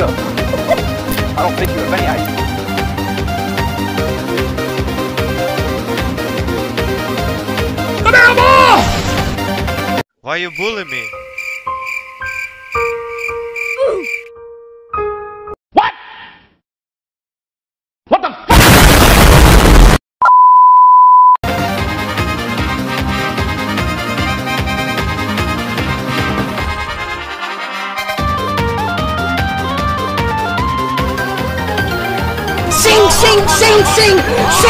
Please. Come get some. I don't think you have any idea. Why you bully me?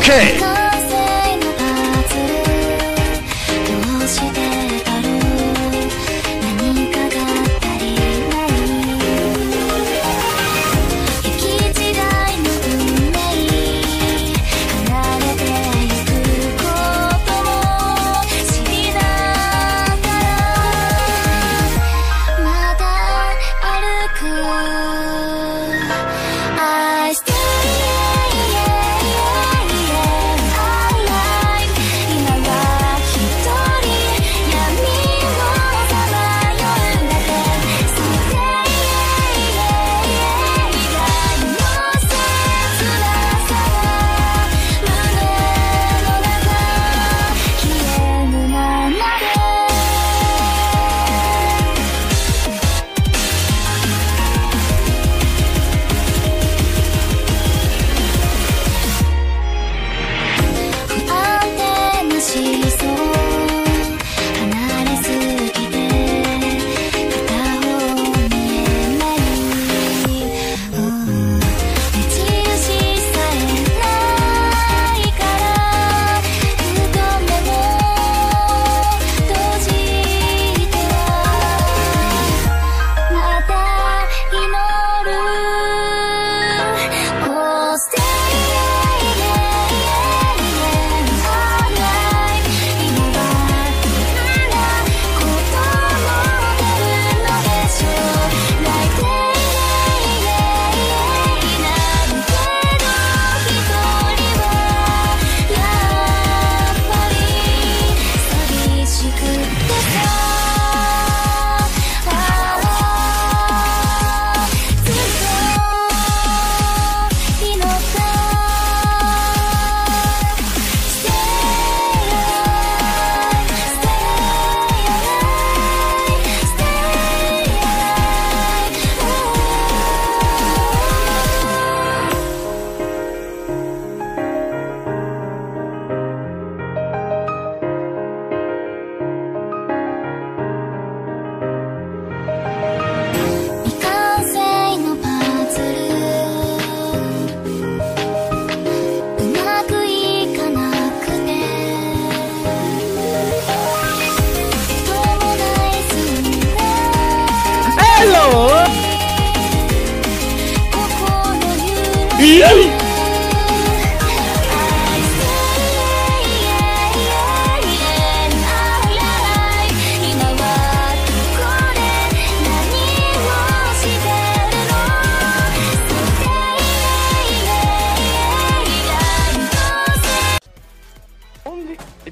Okay.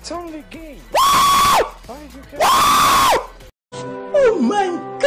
It's only game. Why you Oh my